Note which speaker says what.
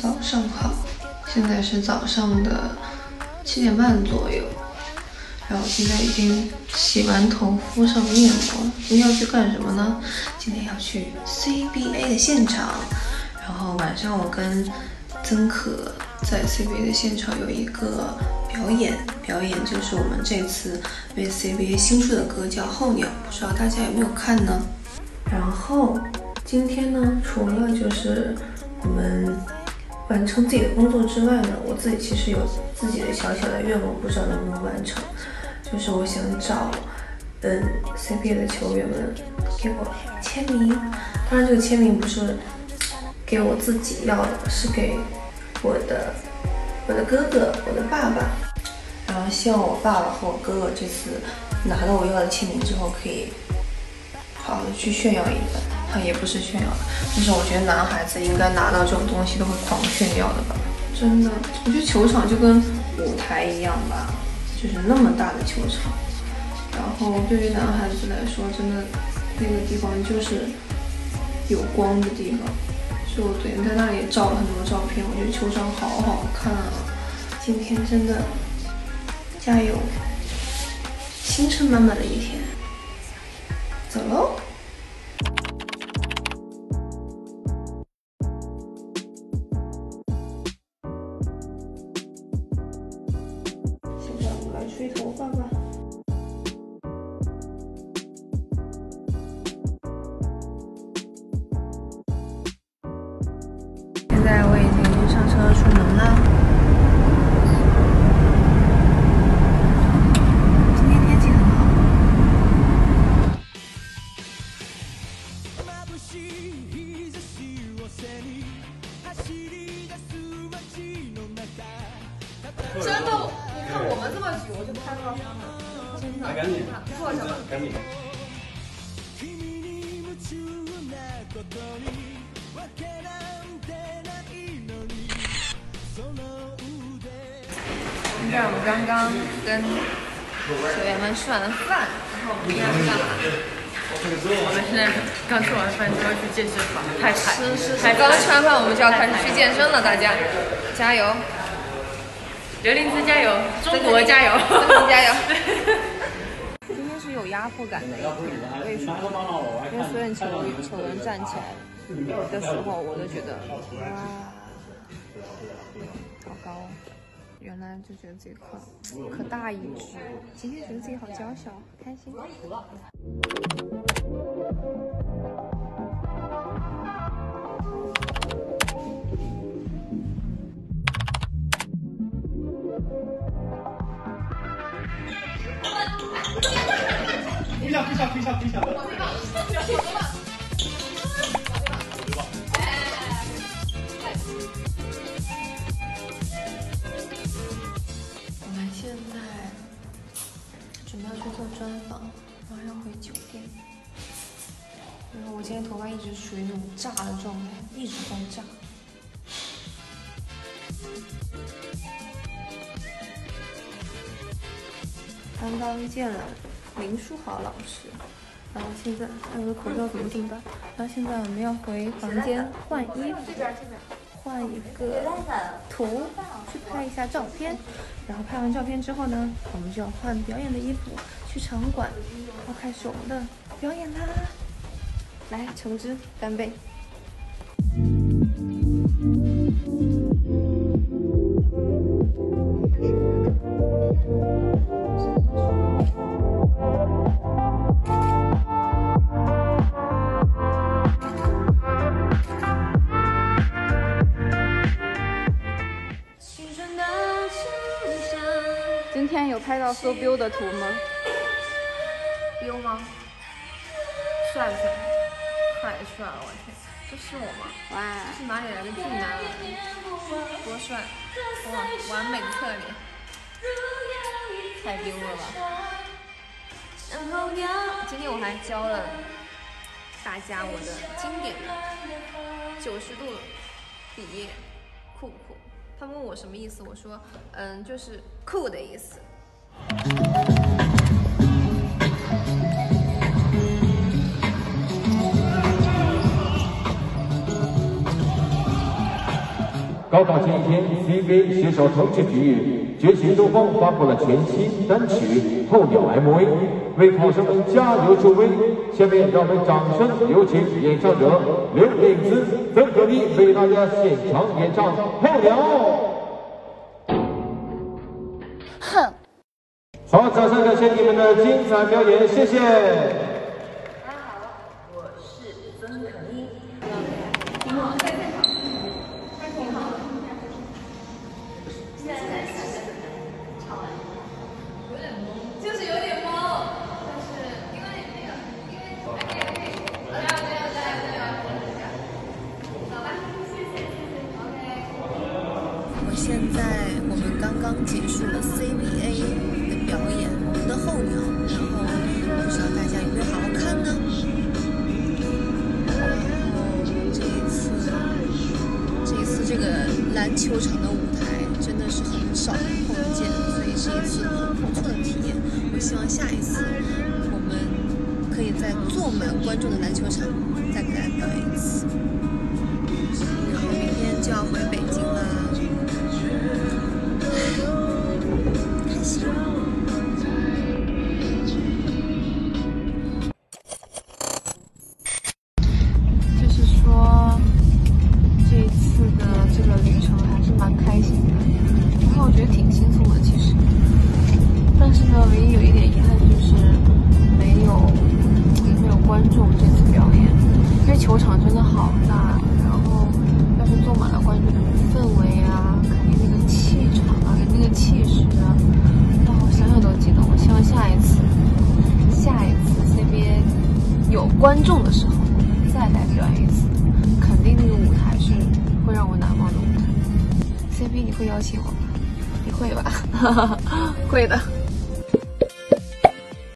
Speaker 1: 早上好，现在是早上的七点半左右，然后现在已经洗完头，敷上面膜。今天要去干什么呢？今天要去 CBA 的现场，然后晚上我跟曾可在 CBA 的现场有一个表演，表演就是我们这次为 CBA 新出的歌叫《候鸟》，不知道大家有没有看呢？然后今天呢，除了就是我们完成自己的工作之外呢，我自己其实有自己的小小的愿望，不知道能不能完成。就是我想找，嗯，CBA 的球员们给我签名。当然，这个签名不是给我自己要的，是给我的我的哥哥、我的爸爸。然后希望我爸爸和我哥哥这次拿到我要的签名之后，可以好好的去炫耀一番。他也不是炫耀的，但是我觉得男孩子应该拿到这种东西都会狂炫耀的吧。真的，我觉得球场就跟舞台一样吧，就是那么大的球场。然后对于男孩子来说，真的那个地方就是有光的地方。所以我昨天在那里照了很多照片，我觉得球场好好看啊。今天真的加油，青春满满的一天。走喽。吹头发吧。现在我已经上车出门了。今天天气很好。
Speaker 2: 眩しい日差しを背に走り出す街の中
Speaker 3: 真的， 你看我们这么举，我就拍不到他们。真的，
Speaker 4: 赶紧
Speaker 3: 坐着吧。
Speaker 4: 赶紧。
Speaker 2: 君に夢中なことにわけなんてないのにその腕
Speaker 3: 现在我们刚刚跟球员们吃完了饭，然后我们现在干嘛？
Speaker 5: 我们现在刚吃完饭就要去健身房，太惨了，
Speaker 3: 是是是，
Speaker 5: 太
Speaker 3: 刚吃完饭我们就要开始去健身了，大家加油！
Speaker 5: 刘林芝加油，中国加油，
Speaker 3: 中国加油！今天是有压迫感的一天，为什么？因为所有球员球员站起来的时候，我都觉得哇，好高哦！原来就觉得自己可可大一只，今天觉得自己好娇小，开心。
Speaker 4: 飞下飞下飞下飞下！
Speaker 1: 我们现在准备要去做专访，然后要回酒店。然后我今天头发一直处于那种炸的状态，一直在炸。刚刚见了林书豪老师，然后现在，哎，我的口罩怎么这么大？然后现在我们要回房间换衣服，换一个图去拍一下照片，然后拍完照片之后呢，我们就要换表演的衣服去场馆，要开始我们的表演啦！来，橙汁干杯！
Speaker 6: 有拍到 so biu 的图吗？
Speaker 3: 丢吗？帅不帅？太帅了！我天，这是我吗？
Speaker 6: 哇，
Speaker 3: 这是哪里来的俊男儿？多帅！哇，完美的侧脸，太丢了吧！今天我还教了大家我的经典的九十度比耶，酷不酷？他们问我什么意思，我说，嗯，就是酷的意思。
Speaker 7: 高考前一天，CBA 携手腾讯体育、觉醒东方发布了全新单曲《候鸟 MV》，为考生们加油助威。下面让我们掌声有请演唱者刘颖姿、曾可妮为大家现场演唱《候鸟》。
Speaker 6: 哼，
Speaker 7: 好，掌声感谢你们的精彩表演，谢谢。
Speaker 3: 就是有点懵，但是因为那个，因为对啊对啊对啊对啊，好吧，谢谢谢谢。
Speaker 1: 我现在我们刚刚结束了 CBA 表演，我们的候鸟，然后不知道大家有没有好好看呢？然后这一次，这一次这个篮球场的舞台真的是很少碰见，所以是一次很不错的体验。我希望下一次我们可以在坐满观众的篮球场再给大家表演一次。球场真的好大，然后要是坐满了观众，氛围啊，肯定那个气场啊，跟那个气势啊，啊，我想想都激动。我希望下一次，下一次 CBA 有观众的时候，我们再来表演一次，肯定那个舞台是会让我难忘的舞台。CB 你会邀请我吗？你会吧？会的。